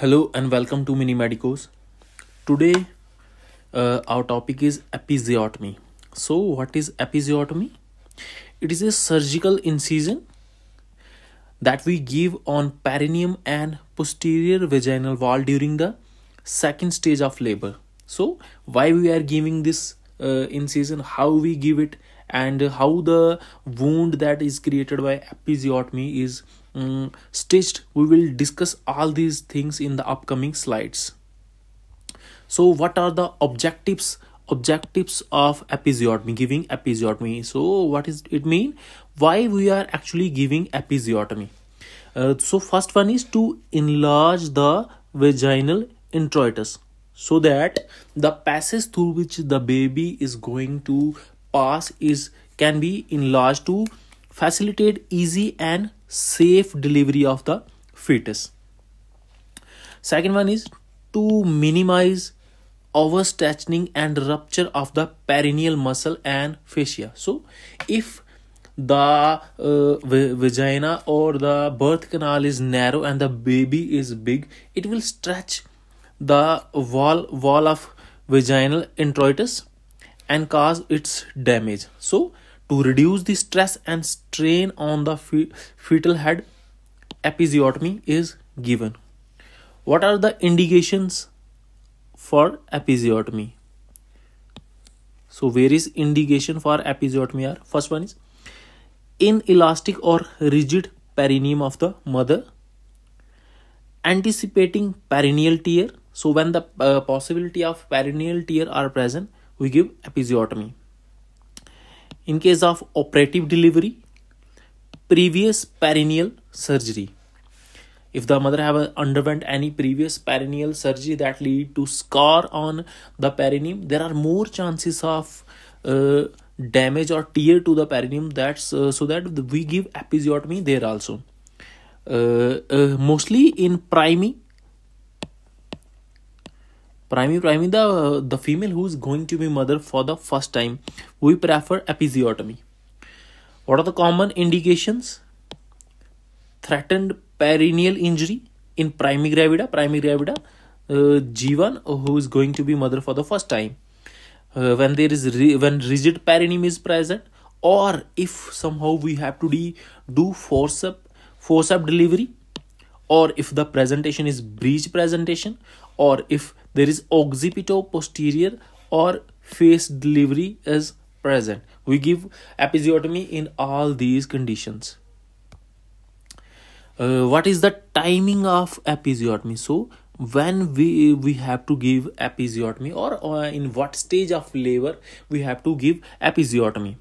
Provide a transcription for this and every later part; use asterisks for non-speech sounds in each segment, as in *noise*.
Hello and welcome to Mini Medicos. Today, uh, our topic is episiotomy. So, what is episiotomy? It is a surgical incision that we give on perineum and posterior vaginal wall during the second stage of labor. So, why we are giving this uh, incision, how we give it, and how the wound that is created by episiotomy is um, stitched we will discuss all these things in the upcoming slides. So what are the objectives objectives of episiotomy giving episiotomy? So what is it mean? Why we are actually giving episiotomy? Uh, so first one is to enlarge the vaginal introitus so that the passage through which the baby is going to pass is can be enlarged to facilitate easy and safe delivery of the fetus. Second one is to minimize overstretching and rupture of the perineal muscle and fascia. So if the uh, vagina or the birth canal is narrow and the baby is big it will stretch the wall wall of vaginal introitus and cause its damage. So to reduce the stress and strain on the fetal head, episiotomy is given. What are the indications for episiotomy? So, various indication for episiotomy are first one is inelastic or rigid perineum of the mother, anticipating perineal tear. So, when the uh, possibility of perineal tear are present, we give episiotomy in case of operative delivery previous perineal surgery. If the mother have underwent any previous perineal surgery that lead to scar on the perineum there are more chances of uh, damage or tear to the perineum that's uh, so that we give episiotomy there also. Uh, uh mostly in primary Primary, primary, the the female who is going to be mother for the first time, we prefer episiotomy. What are the common indications? Threatened perineal injury in primary gravida, primary gravida, uh, G1 who is going to be mother for the first time. Uh, when there is re- when rigid perineum is present, or if somehow we have to de- do forceps forceps delivery, or if the presentation is breech presentation, or if there is occipito-posterior or face delivery is present. We give episiotomy in all these conditions. Uh, what is the timing of episiotomy? So when we we have to give episiotomy or, or in what stage of labor we have to give episiotomy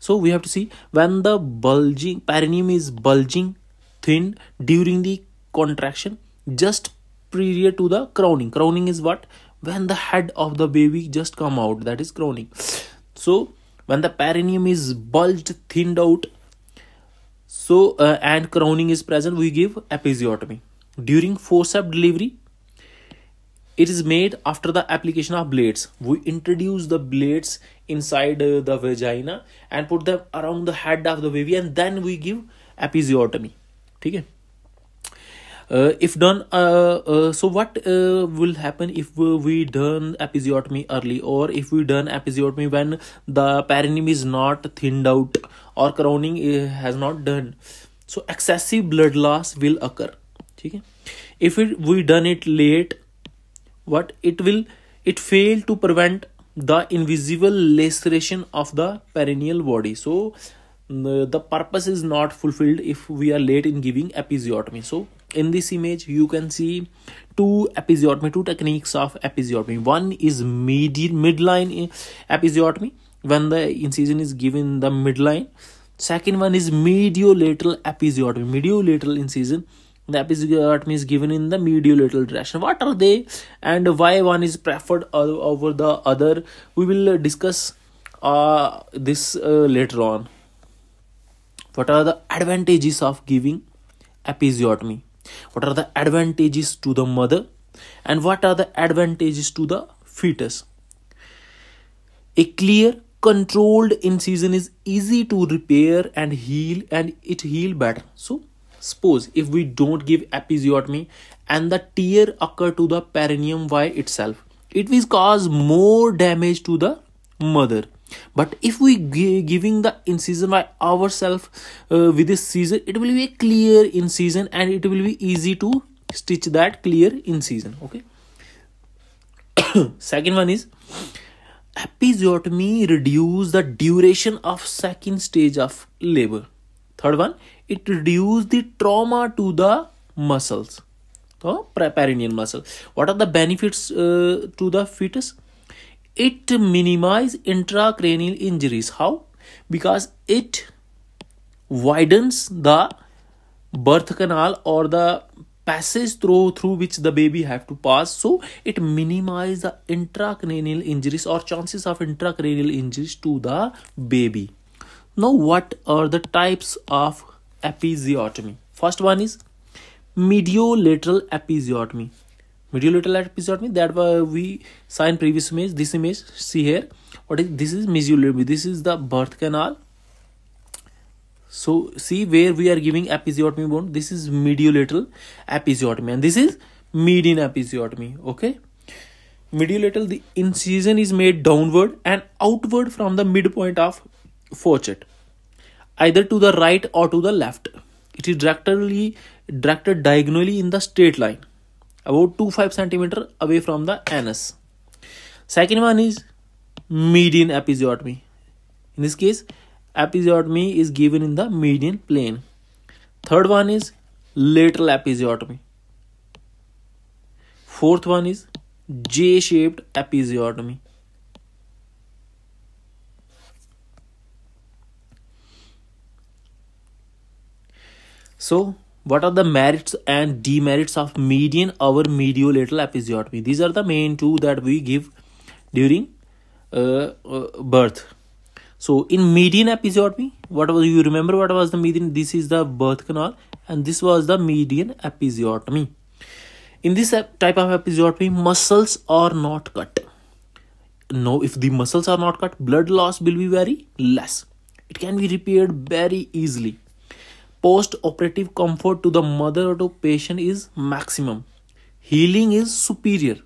so we have to see when the bulging perineum is bulging thin during the contraction just prior to the crowning. Crowning is what? When the head of the baby just come out. That is crowning. So when the perineum is bulged thinned out so uh, and crowning is present we give episiotomy. During forceps delivery it is made after the application of blades. We introduce the blades inside uh, the vagina and put them around the head of the baby and then we give episiotomy. Okay uh, if done uh, uh, so what uh, will happen if we done episiotomy early? Or if we done episiotomy when the perineum is not thinned out or crowning uh, has not done. So excessive blood loss will occur. Okay? If it, we done it late what it will it fail to prevent the invisible laceration of the perineal body. So the purpose is not fulfilled if we are late in giving episiotomy. So in this image you can see two episiotomy two techniques of episiotomy. One is mid midline episiotomy when the incision is given the midline. Second one is mediolateral episiotomy. Mediolateral incision the episiotomy is given in the mediolateral direction. What are they and why one is preferred over the other? We will discuss uh, this uh, later on. What are the advantages of giving episiotomy what are the advantages to the mother? And what are the advantages to the fetus? A clear controlled incision is easy to repair and heal and it heal better. So suppose if we don't give episiotomy and the tear occur to the perineum by itself it will cause more damage to the mother but if we giving the incision by ourselves uh, with this season it will be a clear incision and it will be easy to stitch that clear incision okay? *coughs* Second one is episiotomy reduce the duration of second stage of labor. Third one it reduce the trauma to the muscles. The perineal muscle. What are the benefits uh, to the fetus it minimize intracranial injuries. How? Because it widens the birth canal or the passage through through which the baby have to pass. So it minimize the intracranial injuries or chances of intracranial injuries to the baby. Now what are the types of episiotomy? First one is mediolateral episiotomy mediolateral episiotomy that we in previous image this image see here. What is this is mediolateral this is the birth canal. So see where we are giving episiotomy bone this is mediolateral episiotomy. And this is median episiotomy okay? Mediolateral the incision is made downward and outward from the midpoint of fourchette. Either to the right or to the left. It is directly directed diagonally in the straight line about 2 5 centimeter away from the anus. Second one is median episiotomy. In this case episiotomy is given in the median plane. Third one is lateral episiotomy. Fourth one is j shaped episiotomy. So what are the merits and demerits of median or mediolateral episiotomy? These are the main two that we give during uh, uh, birth. So in median episiotomy what was you remember what was the median? This is the birth canal and this was the median episiotomy. In this type of episiotomy muscles are not cut. No if the muscles are not cut blood loss will be very less. It can be repaired very easily post-operative comfort to the mother or to patient is maximum. Healing is superior.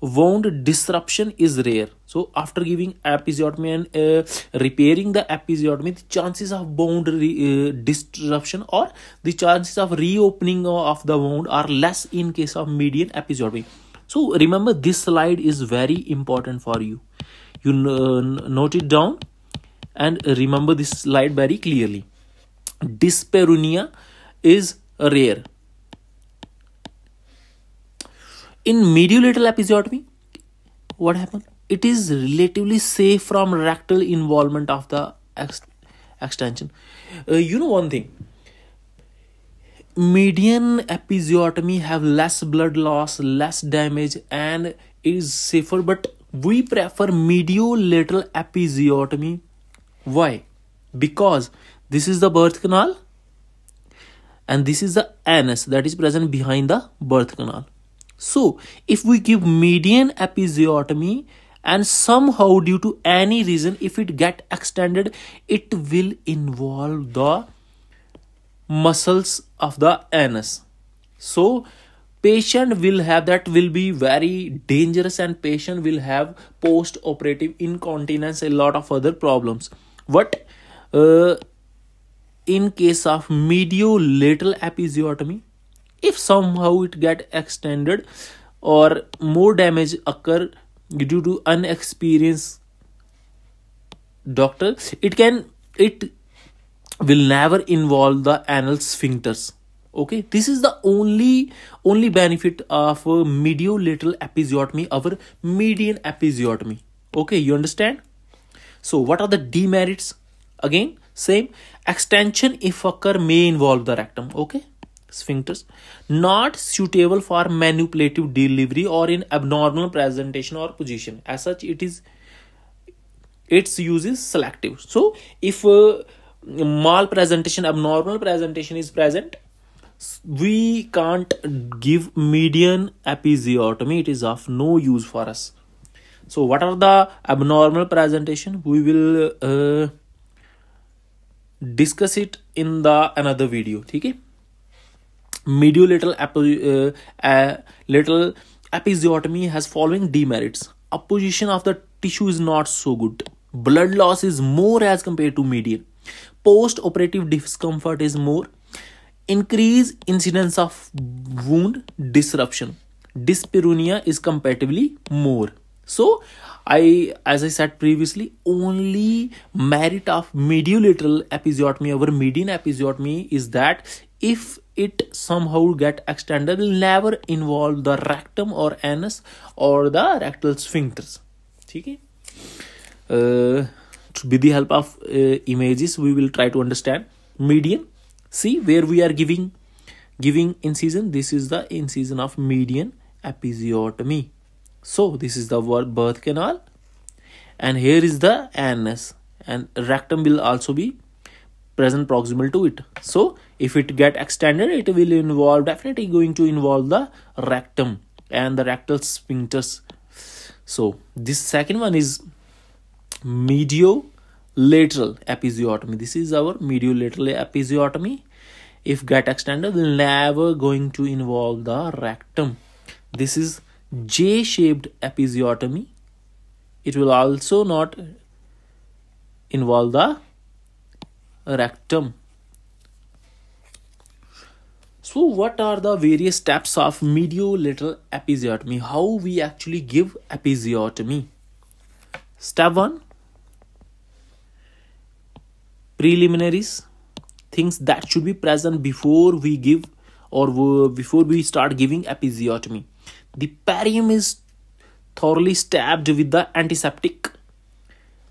Wound disruption is rare. So after giving episiotomy and uh, repairing the episiotomy the chances of wound re, uh, disruption or the chances of reopening of the wound are less in case of median episiotomy. So remember this slide is very important for you. You note it down and remember this slide very clearly dyspareunia is rare. In mediolateral episiotomy, what happened? It is relatively safe from rectal involvement of the ex extension. Uh, you know one thing. Median episiotomy have less blood loss, less damage, and is safer. But we prefer mediolateral episiotomy. Why? Because this is the birth canal and this is the anus that is present behind the birth canal. So if we give median episiotomy and somehow due to any reason if it get extended it will involve the muscles of the anus. So patient will have that will be very dangerous and patient will have post operative incontinence a lot of other problems. What uh, in case of mediolateral episiotomy if somehow it get extended or more damage occur due to unexperienced doctor it can it will never involve the anal sphincters. Okay? This is the only only benefit of uh, mediolateral episiotomy our median episiotomy. Okay? You understand? So what are the demerits? Again same. Extension if occur may involve the rectum. Okay? Sphincters. Not suitable for manipulative delivery or in abnormal presentation or position. As such it is its use is selective. So if uh, mal presentation abnormal presentation is present we can't give median episiotomy. It is of no use for us. So what are the abnormal presentation? We will uh, discuss it in the another video ठीक है? Mediolateral lateral episiotomy has following demerits apposition of the tissue is not so good blood loss is more as compare to medium post operative discomfort is more increase incidence of wound disruption dyspareunia is comparatively more so I, as I said previously, only merit of mediolateral episiotomy over median episiotomy is that if it somehow get extended, will never involve the rectum or anus or the rectal sphincters. Okay. Uh, with the help of uh, images, we will try to understand median. See where we are giving giving incision. This is the incision of median episiotomy so this is the birth canal. And here is the anus and rectum will also be present proximal to it. So if it get extended it will involve definitely going to involve the rectum and the rectal sphincters. So this second one is mediolateral episiotomy. This is our mediolateral episiotomy. If get extended will never going to involve the rectum. This is J shaped episiotomy. It will also not involve the rectum. So, what are the various steps of mediolateral episiotomy? How we actually give episiotomy? Step 1 Preliminaries things that should be present before we give or before we start giving episiotomy the perineum is thoroughly stabbed with the antiseptic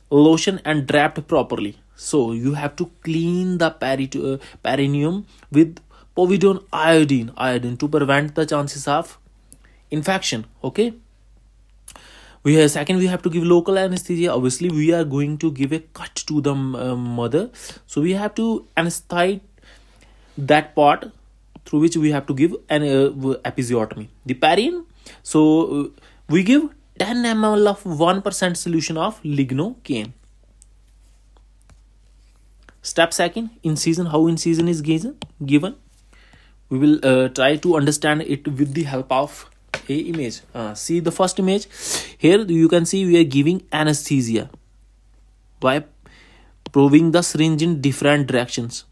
lotion and draped properly. So you have to clean the peri- uh, perineum with povidone iodine, iodine to prevent the chances of infection. Okay. We have second we have to give local anesthesia. Obviously, we are going to give a cut to the uh, mother, so we have to anesthetize that part through which we have to give an uh, episiotomy. The perineum so uh, we give 10 ml of 1% solution of lignocaine. Step second, incision. How incision is given? We will uh, try to understand it with the help of a image. Uh, see the first image. Here you can see we are giving anesthesia by proving the syringe in different directions.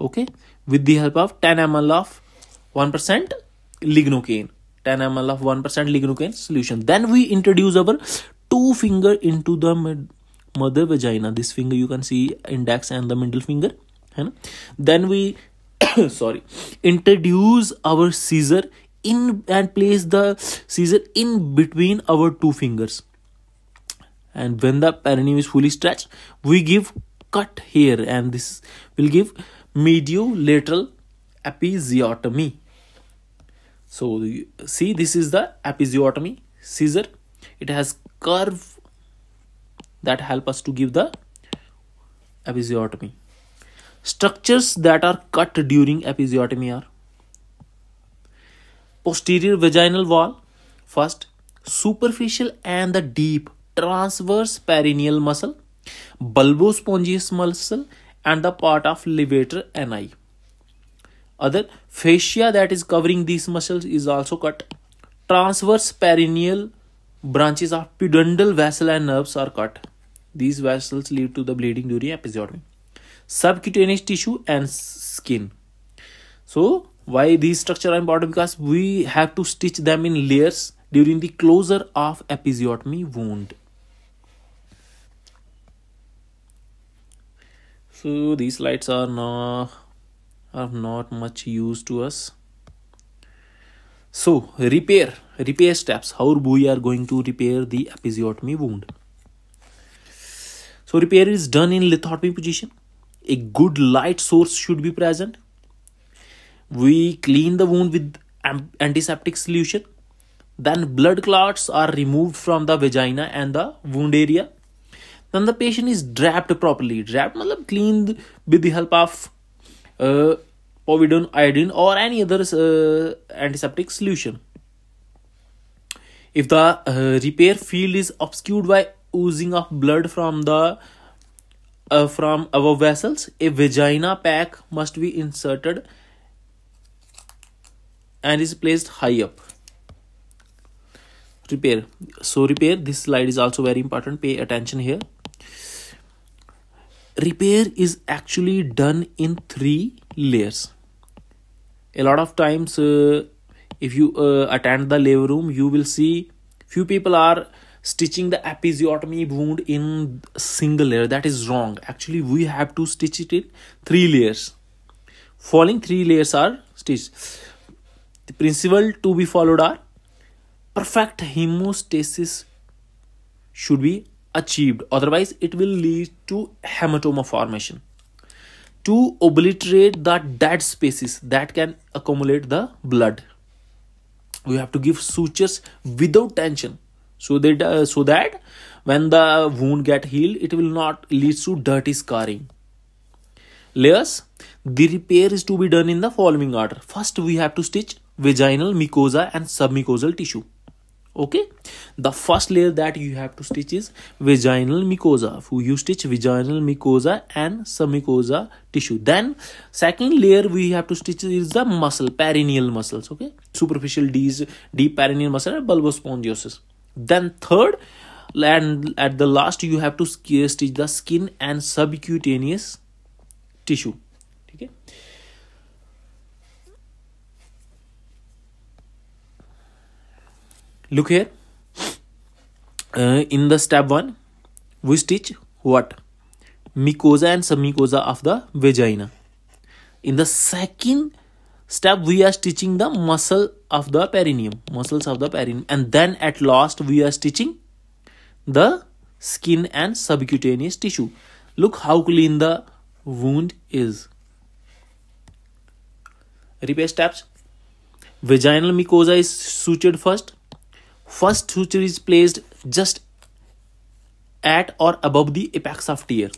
Okay, with the help of 10 ml of 1% lignocaine. 10 ml of 1% lignocaine solution. Then we introduce our two finger into the mother vagina. This finger you can see index and the middle finger. Then we *coughs* sorry introduce our scissor in and place the scissor in between our two fingers. And when the perineum is fully stretched, we give cut here and this will give mediolateral episiotomy so see this is the episiotomy scissor it has curve that help us to give the episiotomy. Structures that are cut during episiotomy are posterior vaginal wall first superficial and the deep transverse perineal muscle bulbospongiosus muscle and the part of levator ani other fascia that is covering these muscles is also cut. Transverse perineal branches of pudendal vessel and nerves are cut. These vessels lead to the bleeding during episiotomy. Subcutaneous tissue and skin. So, why these structure are important? Because we have to stitch them in layers during the closure of episiotomy wound. So, these slides are now are not much use to us. So repair repair steps. How we are going to repair the episiotomy wound? So repair is done in lithotomy position. A good light source should be present. We clean the wound with antiseptic solution. Then blood clots are removed from the vagina and the wound area. Then the patient is draped properly. Draped means cleaned with the help of uh, povidone iodine or any other uh, antiseptic solution. If the uh, repair field is obscured by oozing of blood from the uh, from our vessels a vagina pack must be inserted and is placed high up. Repair. So repair. This slide is also very important. Pay attention here repair is actually done in three layers. A lot of times uh, if you uh, attend the labor room you will see few people are stitching the episiotomy wound in single layer. That is wrong. Actually we have to stitch it in three layers. Following three layers are stitched. The principle to be followed are perfect hemostasis should be achieved. Otherwise it will lead to hematoma formation. To obliterate the dead spaces that can accumulate the blood. We have to give sutures without tension. So that uh, so that when the wound get healed it will not lead to dirty scarring. Layers the repair is to be done in the following order. First we have to stitch vaginal mucosa and submucosal tissue okay? The first layer that you have to stitch is vaginal mucosa. You stitch vaginal mucosa and submucosa tissue. Then second layer we have to stitch is the muscle perineal muscles okay? Superficial D's, deep perineal muscle and bulbospongiosus then third and at the last you have to stitch the skin and subcutaneous tissue okay look here. Uh, in the step 1 we stitch what? Mucosa and submucosa of the vagina. In the second step we are stitching the muscle of the perineum muscles of the perineum. And then at last we are stitching the skin and subcutaneous tissue. Look how clean the wound is. Repair steps. Vaginal mucosa is sutured first First suture is placed just at or above the apex of tear.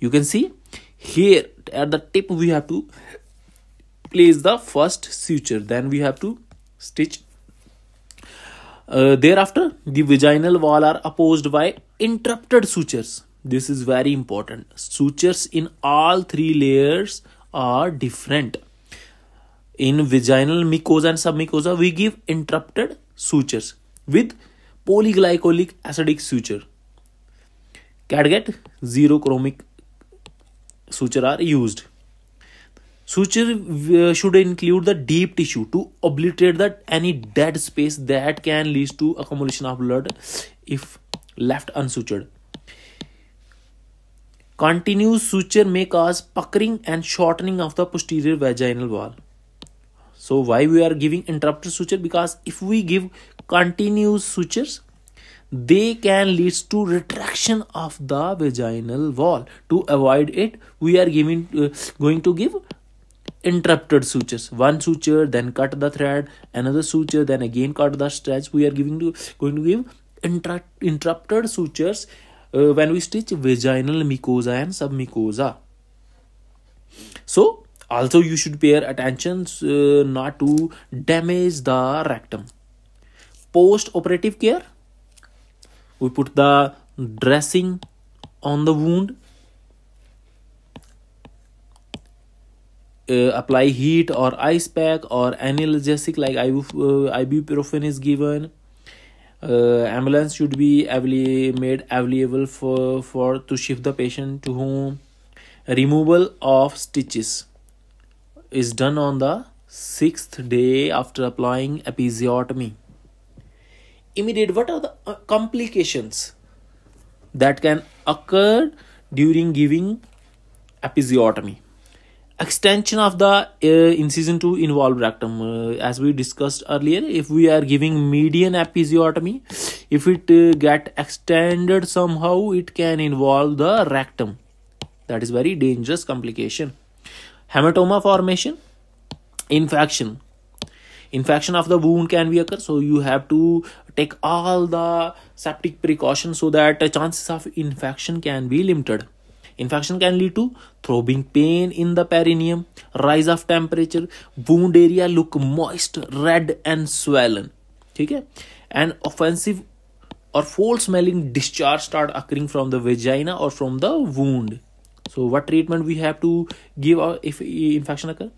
You can see here at the tip we have to place the first suture. Then we have to stitch. Uh, thereafter, the vaginal wall are opposed by interrupted sutures. This is very important. Sutures in all three layers are different. In vaginal mucosa and submucosa, we give interrupted sutures with polyglycolic acidic suture. Catgut zero chromic suture are used. Suture uh, should include the deep tissue to obliterate that any dead space that can lead to accumulation of blood if left unsutured. Continuous suture may cause puckering and shortening of the posterior vaginal wall. So why we are giving interrupted suture? Because if we give continuous sutures they can lead to retraction of the vaginal wall. To avoid it we are giving uh, going to give interrupted sutures one suture then cut the thread another suture then again cut the stretch. We are giving to going to give inter- interrupted sutures uh, when we stitch vaginal mucosa and submucosa. So also you should pay attention uh, not to damage the rectum post operative care. We put the dressing on the wound. Uh, apply heat or ice pack or analgesic like uh, ibuprofen is given. Uh, ambulance should be made available for, for to shift the patient to whom removal of stitches is done on the sixth day after applying episiotomy immediate what are the uh, complications that can occur during giving episiotomy? Extension of the uh, incision to involve rectum. Uh, as we discussed earlier if we are giving median episiotomy if it uh, get extended somehow it can involve the rectum. That is very dangerous complication. Hematoma formation infection infection of the wound can be occur so you have to take all the septic precautions so that the chances of infection can be limited. Infection can lead to throbbing pain in the perineum rise of temperature wound area look moist red and swollen. Okay? And offensive or foul smelling discharge start occurring from the vagina or from the wound. So what treatment we have to give uh, if infection occur?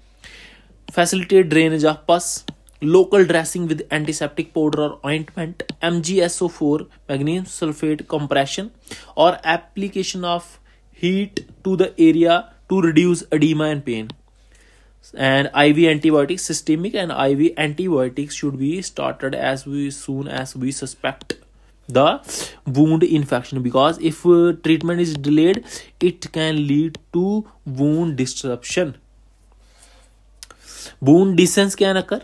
Facilitate drainage of pus local dressing with antiseptic powder or ointment, MgSO4, magnesium sulfate compression, or application of heat to the area to reduce edema and pain. And IV antibiotics, systemic and IV antibiotics should be started as we, soon as we suspect the wound infection because if uh, treatment is delayed it can lead to wound disruption wound dehiscence can occur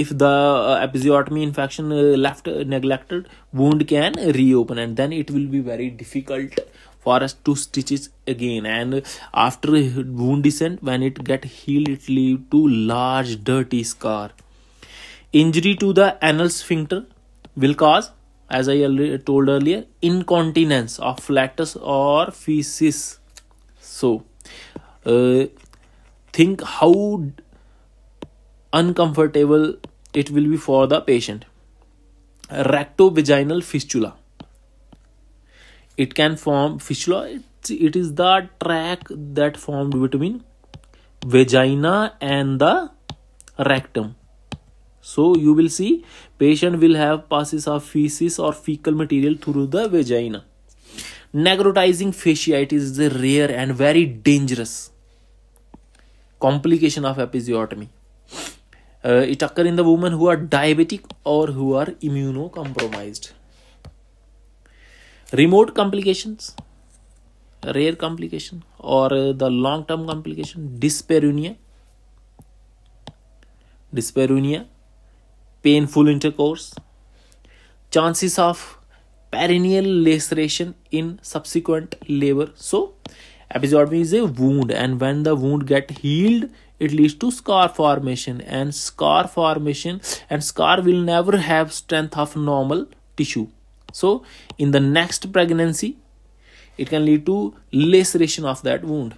if the uh, episiotomy infection uh, left uh, neglected wound can reopen and then it will be very difficult for us to stitch it again. And after wound dehiscence when it get healed it lead to large dirty scar. Injury to the anal sphincter will cause as i already told earlier incontinence of flatus or feces. So uh, think how uncomfortable it will be for the patient. Rectovaginal fistula. It can form fistula. It is the track that formed between vagina and the rectum. So you will see patient will have passes of feces or fecal material through the vagina. Necrotizing fasciitis is a rare and very dangerous complication of episiotomy uh, it occur in the women who are diabetic or who are immunocompromised. Remote complications rare complication or uh, the long term complication dyspareunia. Dyspareunia painful intercourse. Chances of perineal laceration in subsequent labor. So episiotomy is a wound and when the wound get healed it leads to scar formation and scar formation and scar will never have strength of normal tissue. So in the next pregnancy it can lead to laceration of that wound.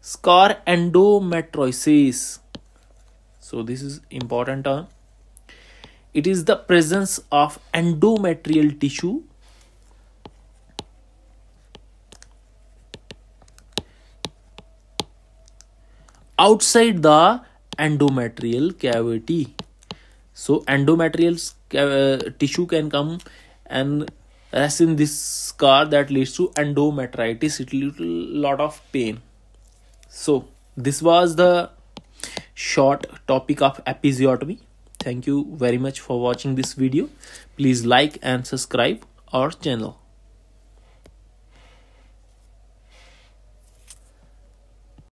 Scar endometriosis. So this is important term. It is the presence of endometrial tissue outside the endometrial cavity. So endometrial uh, tissue can come and rest in this scar that leads to endometritis. It to lot of pain. So this was the short topic of episiotomy. Thank you very much for watching this video. Please like and subscribe our channel